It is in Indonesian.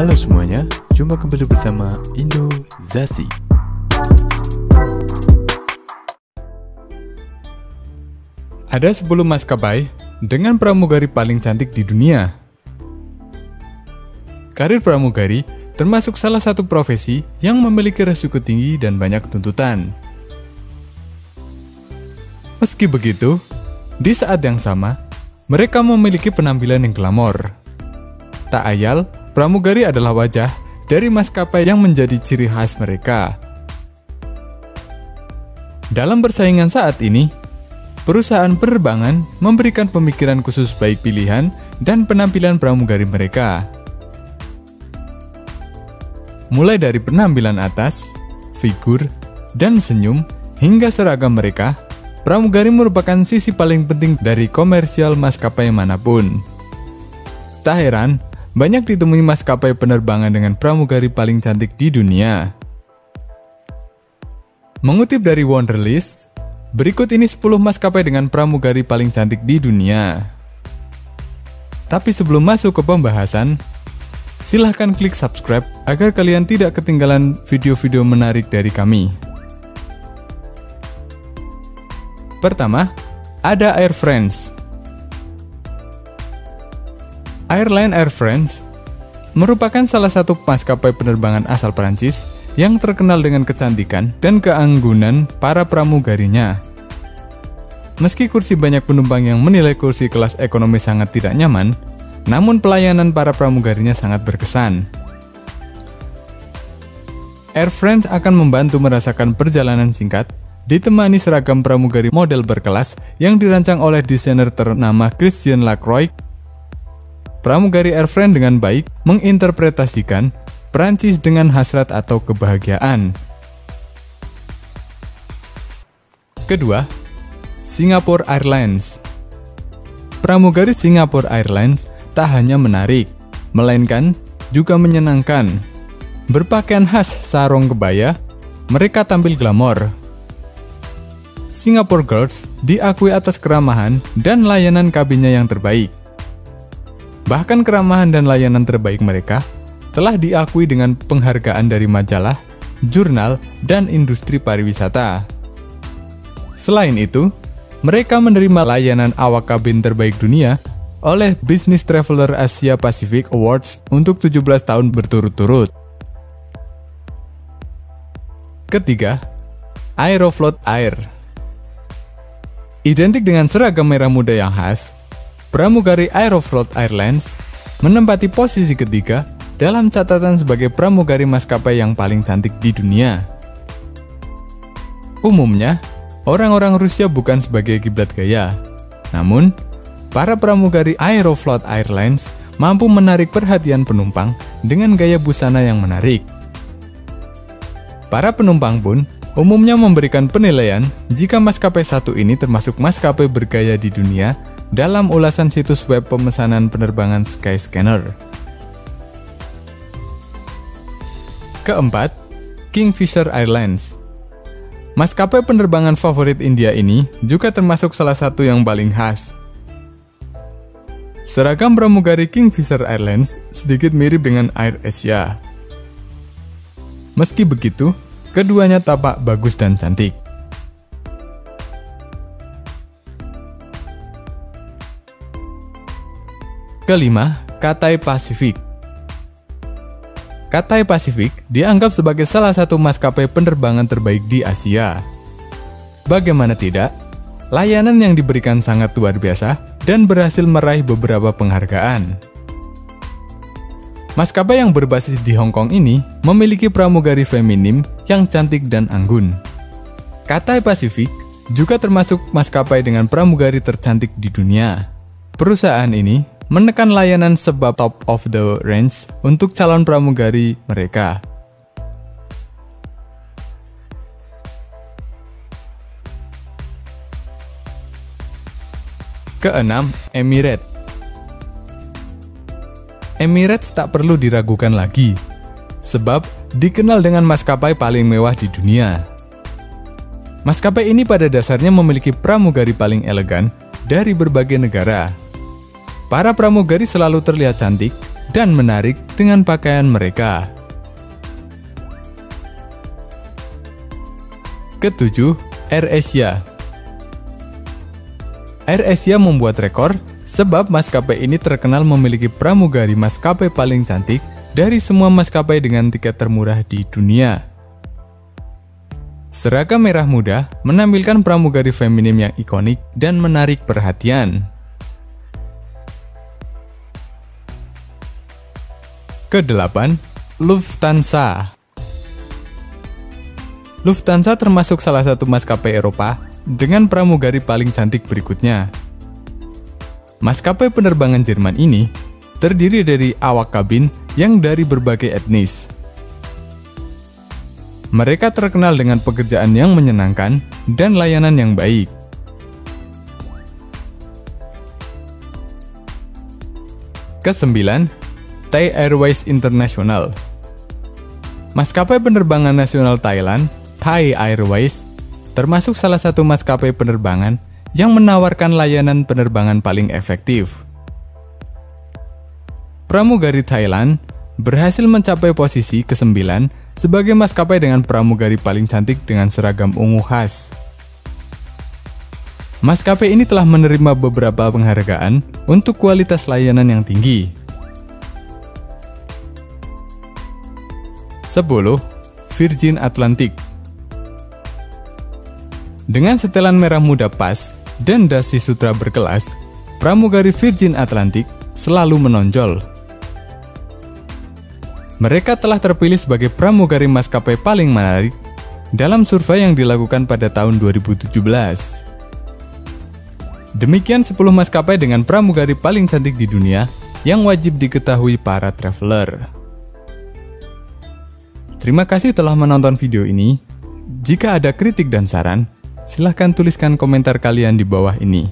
Halo semuanya, jumpa kembali bersama Indo Zasi. Ada 10 maskapai dengan pramugari paling cantik di dunia. Karir pramugari termasuk salah satu profesi yang memiliki resiko tinggi dan banyak tuntutan. Meski begitu, di saat yang sama, mereka memiliki penampilan yang glamor. Tak ayal, pramugari adalah wajah dari maskapai yang menjadi ciri khas mereka. Dalam persaingan saat ini, perusahaan penerbangan memberikan pemikiran khusus baik pilihan dan penampilan pramugari mereka. Mulai dari penampilan atas, figur, dan senyum, hingga seragam mereka, pramugari merupakan sisi paling penting dari komersial maskapai mana pun. Tak heran, banyak ditemui maskapai penerbangan dengan pramugari paling cantik di dunia. Mengutip dari Wonderlist, berikut ini 10 maskapai dengan pramugari paling cantik di dunia. Tapi sebelum masuk ke pembahasan, silahkan klik subscribe agar kalian tidak ketinggalan video-video menarik dari kami. Pertama, ada Air France. Airline Air France merupakan salah satu maskapai penerbangan asal Prancis yang terkenal dengan kecantikan dan keanggunan para pramugarinya. Meski kursi banyak penumpang yang menilai kursi kelas ekonomi sangat tidak nyaman, namun pelayanan para pramugarinya sangat berkesan. Air France akan membantu merasakan perjalanan singkat, ditemani seragam pramugari model berkelas yang dirancang oleh desainer ternama Christian Lacroix. Pramugari Air France dengan baik menginterpretasikan Prancis dengan hasrat atau kebahagiaan. Kedua, Singapore Airlines. Pramugari Singapore Airlines tak hanya menarik, melainkan juga menyenangkan. Berpakaian khas sarung kebaya, mereka tampil glamor. Singapore Girls diakui atas keramahan dan layanan kabinnya yang terbaik. Bahkan keramahan dan layanan terbaik mereka telah diakui dengan penghargaan dari majalah, jurnal, dan industri pariwisata. Selain itu, mereka menerima layanan awak kabin terbaik dunia oleh Business Traveler Asia Pacific Awards untuk 17 tahun berturut-turut. Ketiga, Aeroflot Air. Identik dengan seragam merah muda yang khas, pramugari Aeroflot Airlines menempati posisi ketiga dalam catatan sebagai pramugari maskapai yang paling cantik di dunia. Umumnya, orang-orang Rusia bukan sebagai kiblat gaya, namun para pramugari Aeroflot Airlines mampu menarik perhatian penumpang dengan gaya busana yang menarik. Para penumpang pun umumnya memberikan penilaian jika maskapai satu ini termasuk maskapai bergaya di dunia dalam ulasan situs web pemesanan penerbangan Skyscanner. Keempat, Kingfisher Airlines. Maskapai penerbangan favorit India ini juga termasuk salah satu yang paling khas. Seragam pramugari Kingfisher Airlines sedikit mirip dengan Air Asia, Meski begitu, keduanya tampak bagus dan cantik. Kelima, Cathay Pacific. Cathay Pacific dianggap sebagai salah satu maskapai penerbangan terbaik di Asia. Bagaimana tidak, layanan yang diberikan sangat luar biasa dan berhasil meraih beberapa penghargaan. Maskapai yang berbasis di Hong Kong ini memiliki pramugari feminim yang cantik dan anggun. Cathay Pacific juga termasuk maskapai dengan pramugari tercantik di dunia. Perusahaan ini menekan layanan sebab top of the range untuk calon pramugari mereka. Keenam, Emirates Emirates tak perlu diragukan lagi, sebab dikenal dengan maskapai paling mewah di dunia. Maskapai ini pada dasarnya memiliki pramugari paling elegan dari berbagai negara. Para pramugari selalu terlihat cantik dan menarik dengan pakaian mereka. Ketujuh, Air Asia. Air Asia membuat rekor sebab maskapai ini terkenal memiliki pramugari maskapai paling cantik dari semua maskapai dengan tiket termurah di dunia. Seragam merah muda menampilkan pramugari feminim yang ikonik dan menarik perhatian. Kedelapan, Lufthansa. Lufthansa termasuk salah satu maskapai Eropa dengan pramugari paling cantik berikutnya. Maskapai penerbangan Jerman ini terdiri dari awak kabin yang dari berbagai etnis. Mereka terkenal dengan pekerjaan yang menyenangkan dan layanan yang baik. Kesembilan, Thai Airways International. Maskapai penerbangan nasional Thailand Thai Airways termasuk salah satu maskapai penerbangan yang menawarkan layanan penerbangan paling efektif. Pramugari Thailand berhasil mencapai posisi ke-9 sebagai maskapai dengan pramugari paling cantik dengan seragam ungu khas. Maskapai ini telah menerima beberapa penghargaan untuk kualitas layanan yang tinggi. 10. Virgin Atlantic dengan setelan merah muda pas dan dasi sutra berkelas, pramugari Virgin Atlantic selalu menonjol. Mereka telah terpilih sebagai pramugari maskapai paling menarik dalam survei yang dilakukan pada tahun 2017. Demikian 10 maskapai dengan pramugari paling cantik di dunia yang wajib diketahui para traveler. Terima kasih telah menonton video ini. Jika ada kritik dan saran, Silahkan tuliskan komentar kalian di bawah ini.